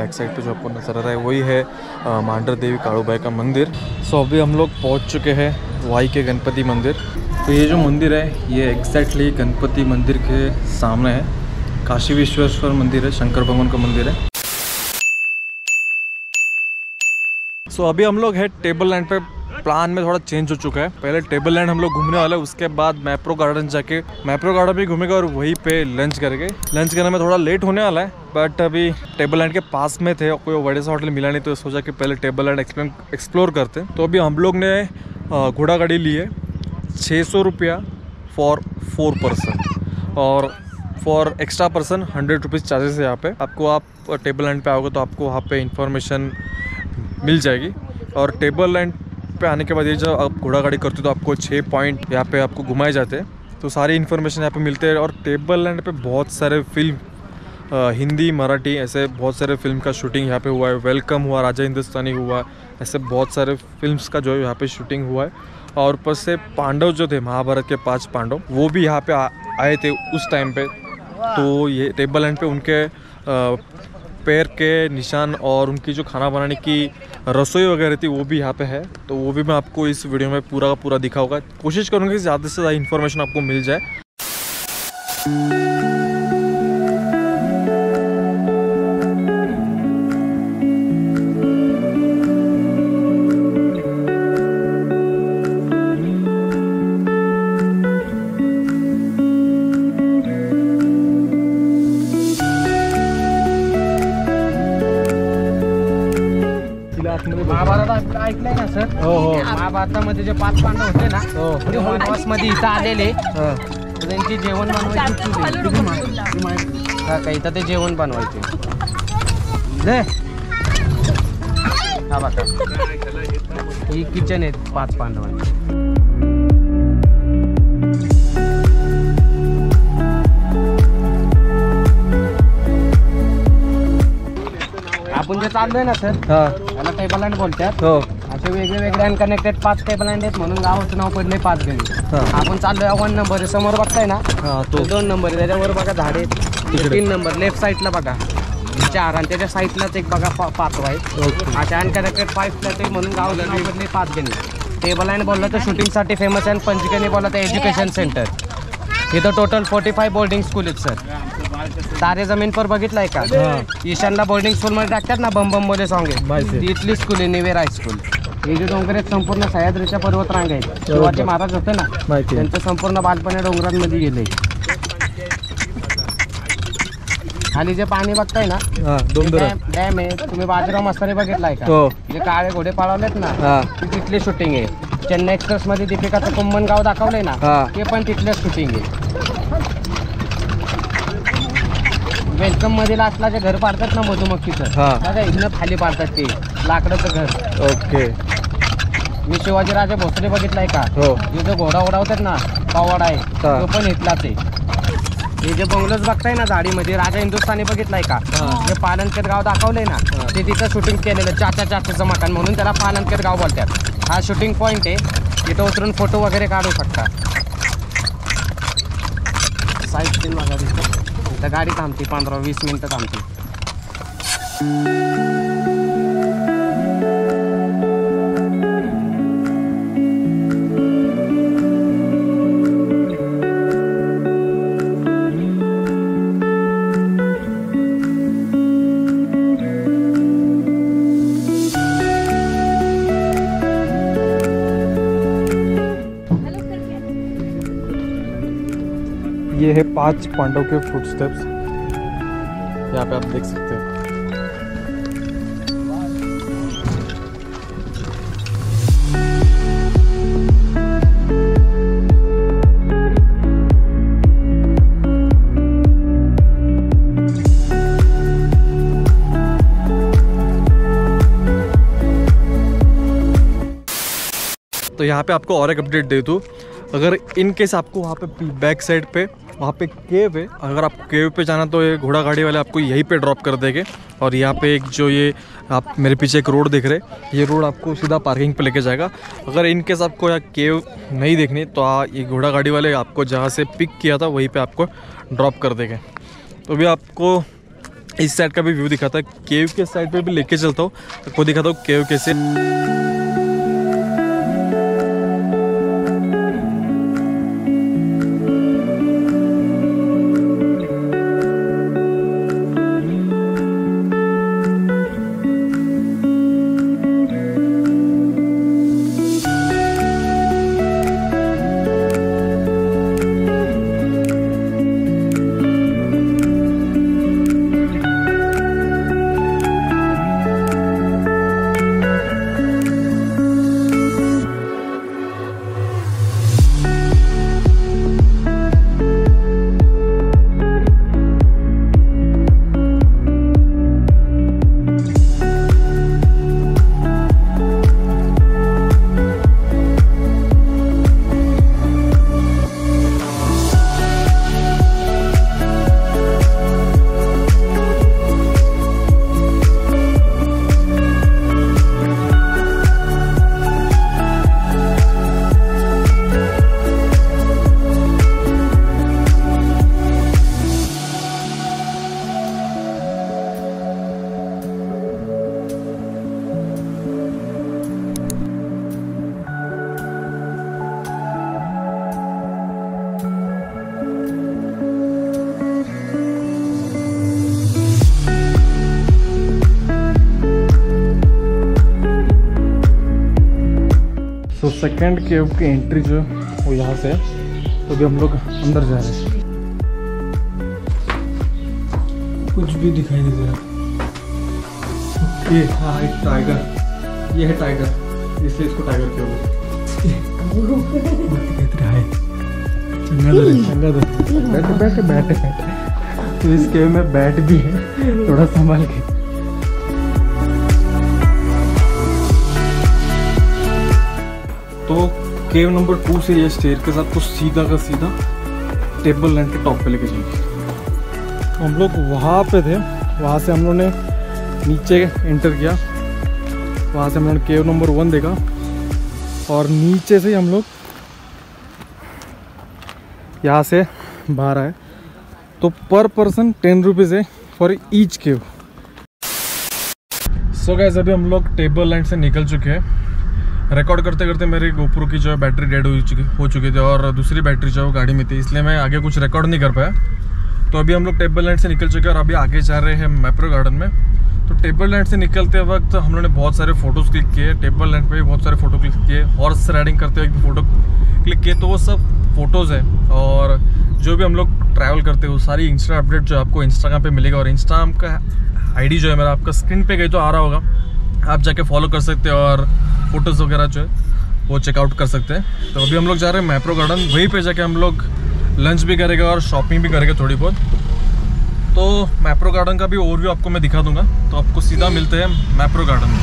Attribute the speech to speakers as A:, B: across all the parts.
A: Back side पे जो आपको नज़र आ रहा है, वही है मांडर देवी काड़ूबाई का मंदिर। सो अभी हम लोग पहुँच चुके हैं वाई के गणपति मंदिर। तो ये जो मंदिर है, ये एग्जैक्टली गणपति मंदिर के सामने है। काशी विश्वेश्वर मंदिर है, शंकर भगवान का मंदिर है। सो अभी हम लोग है टेबल लैंड पे। प्लान में थोड़ा चेंज हो चुका है। पहले टेबल लैंड हम लोग घूमने वाले, उसके बाद मैप्रो गार्डन जाके। मैप्रो गार्डन भी घूमेगा और वहीं पे लंच करके लंच करने में थोड़ा लेट होने वाला है बट अभी टेबल लैंड के पास में थे और कोई बड़े सा होटल मिला नहीं तो सोचा कि पहले टेबल लैंड एक्सप्लोर करते। तो अभी हम लोग ने घोड़ा गाड़ी ली है, छः सौ रुपया फॉर फोर पर्सन और for extra person hundred rupees charges है यहाँ पे। आपको आप टेबल लैंड पे आओगे तो आपको वहाँ पे इंफॉर्मेशन मिल जाएगी। और टेबल लैंड पे आने के बाद ये जब आप घोड़ा गाड़ी करते हो तो आपको छः पॉइंट यहाँ पे आपको घुमाए जाते हैं। तो सारी इन्फॉर्मेशन यहाँ पे मिलते हैं और टेबल लैंड पे बहुत सारे फ़िल्म अ, हिंदी मराठी ऐसे बहुत सारे फ़िल्म का शूटिंग यहाँ पे हुआ है। वेलकम हुआ राजा हिंदुस्तानी हुआ ऐसे बहुत सारे फिल्म्स का जो है यहाँ पे शूटिंग हुआ है। और ऊपर से पांडव जो थे महाभारत के पाँच पांडव वो भी यहाँ पे आए थे उस टाइम पे। तो ये टेबल लैंड पे उनके पैर के निशान और उनकी जो खाना बनाने की रसोई वगैरह थी, वो भी यहाँ पे है। तो वो भी मैं आपको इस वीडियो में पूरा का पूरा दिखाऊँगा। कोशिश करूँगा कि ज़्यादा से ज़्यादा इन्फॉर्मेशन आपको मिल जाए।
B: महाभारतामध्ये जे पाच पांडव होते ना
A: हो.
B: ते वनवासमध्ये इथं आलेले.
A: हां.
B: त्यांची जेवण बनवायची. हा का इथं ते जेवण बनवायचे. दे हा बघा. ही किचन आहेत पाच पांडवांची. आपण जे चाललोय ना सर
A: हां.
B: याला टेबल लँड बोलतात.
A: हो.
B: असे वेगळे वेगळे अनकनेक्टेड पाच टेबल आहेत म्हणून गावाचं नाव पडले पाच गणी
A: हा.
B: आपण चाललोय वन नंबर आहे. समोर बघताय ना?
A: हां तो.
B: तो दोन नंबर आहे. त्याच्यावर बघा झाडे तीन नंबर लेफ्ट साईडला बघा. चार. आणि त्याच्या साईडलाच एक बघा पा- पाचवा आहे.
A: ओके.
B: अशा अनकनेक्टेड आहे म्हणून गावाचं नाव पडले पाच गणी टेबल लँड बोललं तर शूटिंगसाठी फेमस आहे. आणि पंचगणी बोललं तर एज्युकेशन सेंटर इथं total forty five boarding school आहेत सर तारे जमीन पर बघितलंय का?
A: हा.
B: ईशानला बोर्डिंग स्कूल मध्ये टाकतात ना? बम बममध्ये सॉंग
A: माहिती
B: आहे.
A: आहे.
B: ती इथली स्कूल आहे निवेर हायस्कूल हे जे डोंगर आहेत संपूर्ण सह्याद्रीच्या पर्वतरांग आहेत शिवाजी महाराज होते ना
A: माहिती. आहे.
B: त्यांचं संपूर्ण बालपणे डोंगरांमध्ये गेले. खाली जे पाणी बघताय ना
A: हां
B: डॅम आहे. तुम्ही बाजीराव मस्तानी बघितलाय का?
A: हो.
B: जे काळे घोडे पळवलेत ना
A: हां.
B: ती तिथली शूटिंग आहे. चेन्नई एक्सप्रेस मध्ये दीपिकाचं कुंभन गाव दाखवलंय ना
A: हा.
B: ते पण तिथलंच शूटिंग आहे. वेलकममध्ये लास्टला जे घर पाडतात ना मधुमक्खीचं
A: हा.
B: बघा इथनं खाली पाडतात ते लाकडाचं घर.
A: ओके.
B: मी शिवाजीराजे भोसले बघितलाय का?
A: हो.
B: हे जो घोडा उडवतात ना पवाडा आहे
A: हा.
B: तो पण इथलाच आहे. हे जे बंगलोज बघताय ना झाडीमध्ये राजा हिंदुस्थानी बघितलाय का?
A: हा.
B: जे पालनखेत गाव दाखवलंय ना. ते तिथं शूटिंग केलेलं चाचा चाचाचं मकान म्हणून त्याला पालनखेत गाव बोलतात. हा शूटिंग पॉईंट आहे. तिथं उतरून फोटो वगैरे काढू शकता. साईड बघा तिथं इथं गाडी थांबते पंधरा वीस मिनिटं थांबते.
A: ये है पाँच पांडव के फुट स्टेप्स यहाँ पे आप देख सकते हैं। तो यहाँ पे आपको और एक अपडेट दे दूँ। अगर इन केस आपको वहाँ पे बैक साइड पे वहाँ पे केव है। अगर आप केव पे जाना तो ये घोड़ा गाड़ी वाले आपको यहीं पे ड्रॉप कर देंगे। और यहाँ पे एक जो ये आप मेरे पीछे एक रोड देख रहे हैं। ये रोड आपको सीधा पार्किंग पे लेके जाएगा। अगर इन केस आपको यहाँ केव नहीं देखनी तो आ, ये घोड़ा गाड़ी वाले आपको जहाँ से पिक किया था वहीं पर आपको ड्रॉप कर देंगे। तो भी आपको इस साइड का भी व्यू दिखाता है। केव के साइड पर भी लेके चलता हूँ। आपको दिखाता हूँ केव कैसे सो सेकेंड केव की एंट्री जो वो यहाँ से है तो भी हम लोग अंदर जा रहे हैं। कुछ भी दिखाई नहीं दे रहा। ये हाँ एक टाइगर ये है टाइगर इसलिए इसको टाइगर दो चंगा दो बैठे बैठे बैठे बैठे। तो इस केव में बैट भी है, थोड़ा संभाल के। तो केव नंबर टू से ये स्टेयर के साथ तो सीधा का सीधा टेबल लैंड के टॉप पे लेके जाएँगे हम लोग वहाँ पे थे, वहाँ से हम लोग ने नीचे एंटर किया। वहाँ से हम लोग ने केव नंबर वन देखा और नीचे से हम लोग यहाँ से बाहर आए। तो पर पर्सन टेन रुपीज़ है for each cave so guys अभी हम लोग टेबल लैंड से निकल चुके हैं। रिकॉर्ड करते करते मेरी गोप्रो की जो है बैटरी डेड हो चुकी हो चुकी थी और दूसरी बैटरी जो है वो गाड़ी में थी, इसलिए मैं आगे कुछ रिकॉर्ड नहीं कर पाया। तो अभी हम लोग टेबल लैंड से निकल चुके हैं और अभी आगे जा रहे हैं मैप्रो गार्डन में। तो टेबल लैंड से निकलते वक्त हम लोगों ने बहुत सारे फ़ोटोज़ क्लिक किए टेबल लैंड पर भी बहुत सारे फ़ोटो क्लिक किए हॉर्स राइडिंग करते हुए फ़ोटो क्लिक किए तो वो सब फ़ोटोज़ हैं। और जो भी हम लोग ट्रैवल करते हैं, वो सारी इंस्टा अपडेट जो आपको इंस्टाग्राम पे मिलेगा और इंस्टाग्राम का आईडी जो है मेरा आपका स्क्रीन पे गई तो आ रहा होगा। आप जाके फॉलो कर सकते हैं और फ़ोटोज़ वगैरह जो है, वो चेकआउट कर सकते हैं। तो अभी हम लोग जा रहे हैं मैप्रो गार्डन वहीं पे जाके हम लोग लंच भी करेंगे और शॉपिंग भी करेंगे थोड़ी बहुत। तो मैप्रो गार्डन का भी ओवरव्यू आपको मैं दिखा दूँगा। तो आपको सीधा मिलते हैं मैप्रो गार्डन में।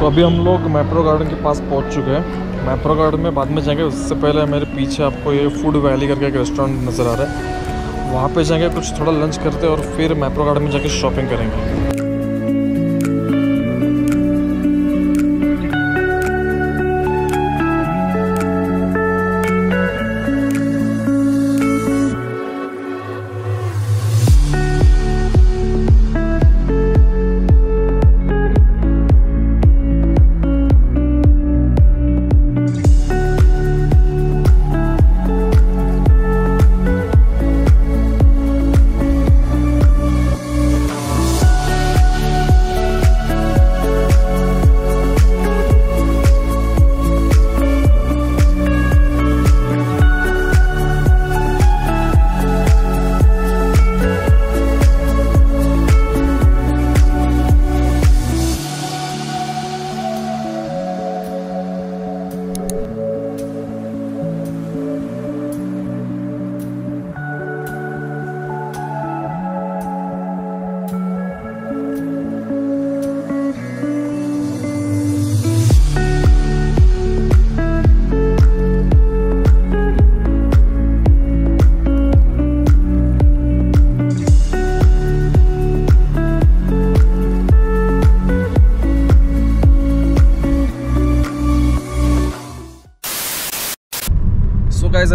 A: तो अभी हम लोग मैप्रो गार्डन के पास पहुँच चुके हैं। मैप्रो गार्डन में बाद में जाएँगे। उससे पहले मेरे पीछे आपको ये फ़ूड वैली करके एक रेस्टोरेंट नज़र आ रहा है। वहाँ पे जाएँगे, कुछ थोड़ा लंच करते और फिर मैप्रो गार्डन में जाके शॉपिंग करेंगे।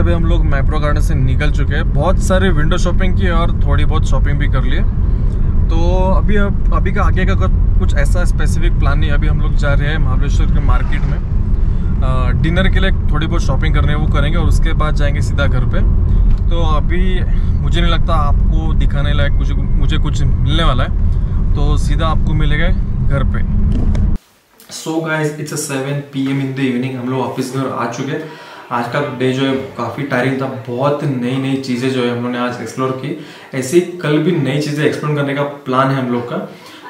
A: अभी हम लोग मैप्रो गार्डन से निकल चुके हैं। बहुत सारे विंडो शॉपिंग की और थोड़ी बहुत शॉपिंग भी कर लिए। तो अभी अभी का आगे का कुछ ऐसा स्पेसिफिक प्लान नहीं अभी हम लोग जा रहे हैं महाबलेश्वर के मार्केट में। डिनर के लिए थोड़ी बहुत शॉपिंग करनी वो करेंगे और उसके बाद जाएँगे सीधा घर पे। तो अभी मुझे नहीं लगता आपको दिखाने लायक कुछ, मुझे कुछ मिलने वाला है। तो सीधा आपको मिलेगा घर पे। So guys it's a seven P M in the evening हम लोग ऑफ़िस घर आ चुके हैं। आज का डे जो है, काफ़ी टायरिंग था। बहुत नई नई चीज़ें जो है हम लोग ने आज एक्सप्लोर की। ऐसी कल भी नई चीज़ें एक्सप्लोर करने का प्लान है हम लोग का।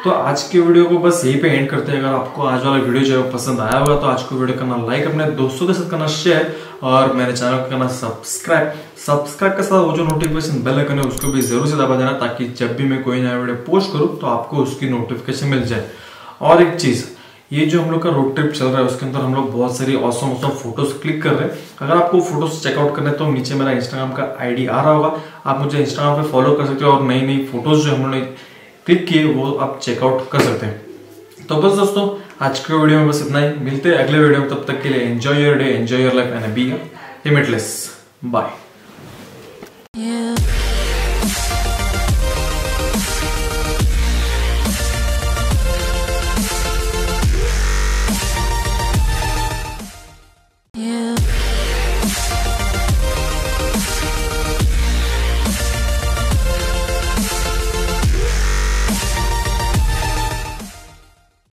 A: तो आज के वीडियो को बस यहीं पे एंड करते हैं। अगर आपको आज वाला वीडियो जो है पसंद आया होगा तो आज को वीडियो करना लाइक अपने दोस्तों के साथ करना शेयर और मेरे चैनल को करना सब्सक्राइब सब्सक्राइब के साथ वो जो नोटिफिकेशन बेल आइकन है, उसको भी ज़रूर से दबा देना, ताकि जब भी मैं कोई नया वीडियो पोस्ट करूँ तो आपको उसकी नोटिफिकेशन मिल जाए। और एक चीज़ ये जो हम लोग का रोड ट्रिप चल रहा है, उसके अंदर हम लोग बहुत सारी औसम औसम फ़ोटोज़ क्लिक कर रहे हैं। अगर आपको फ़ोटोज़ चेकआउट करने तो नीचे मेरा इंस्टाग्राम का आईडी आ रहा होगा। आप मुझे इंस्टाग्राम पे फॉलो कर सकते हो और नई नई फ़ोटोज़ जो हम लोग ने क्लिक किए, वो आप चेकआउट कर सकते हैं। तो बस दोस्तों, आज के वीडियो में बस इतना ही। मिलते हैं अगले वीडियो में। तब तक के लिए enjoy your day enjoy your life and be limitless bye